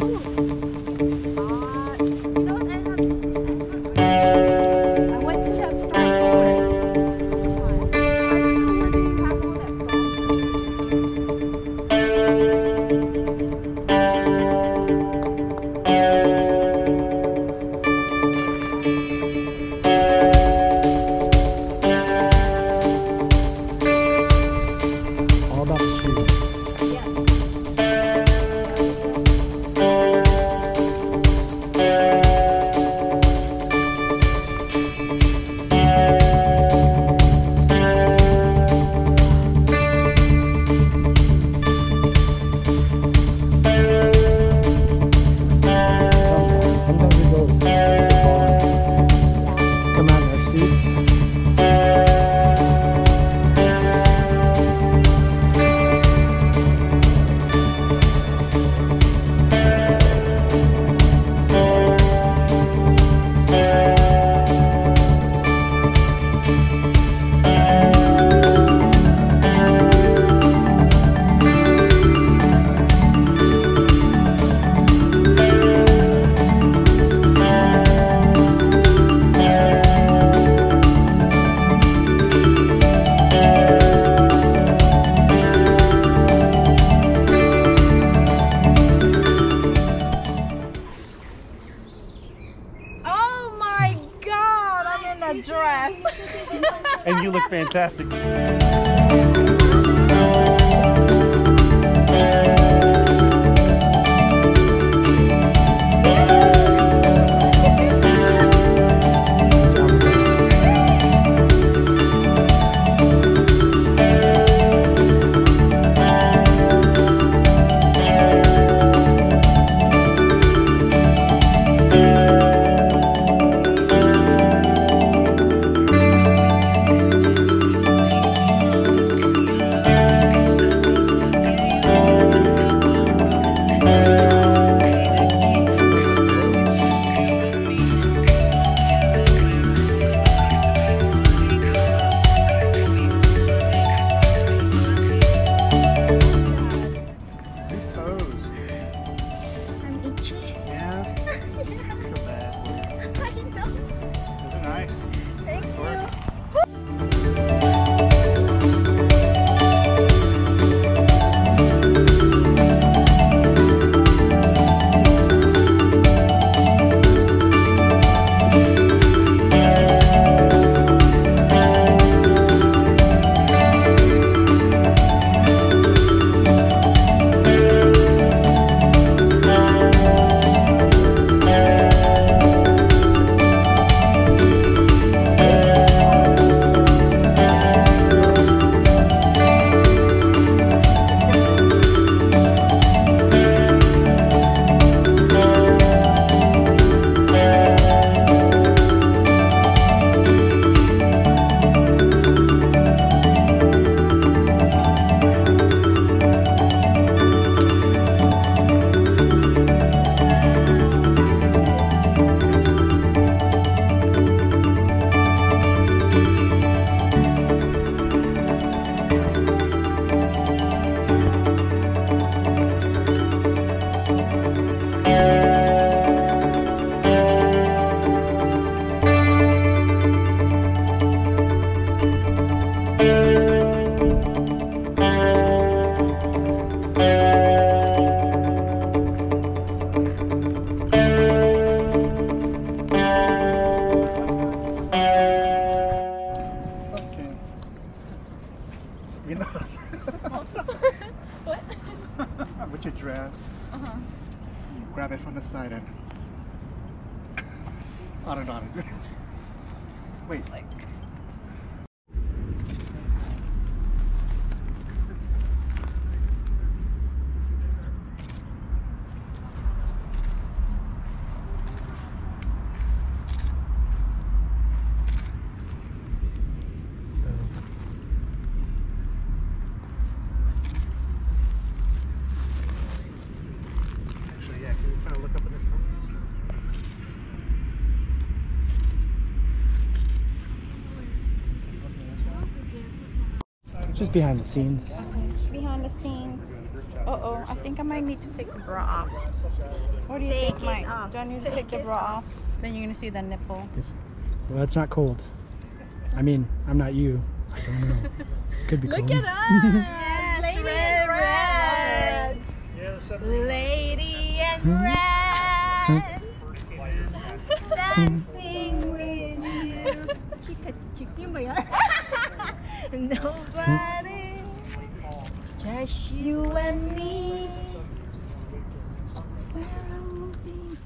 I a dress. And you look fantastic. Yeah. I know. Those are nice. Thank you. With your dress, Uh-huh. you grab it from the side and I don't know how to do it. Wait. Like Just behind the scenes. behind the scene. Uh oh, I think I might need to take the bra off. What do you Take think, it Mike? off. Do I need to take the bra off? Then you're gonna see the nipple. Well, that's not cold. I mean, I'm not you. I don't know. Could be Look cold. at us! Yes, Lady red, red. red. Lady and red. Dancing with you. Chika, chika, yun ba yan? Nobody. Just you and me. I will be.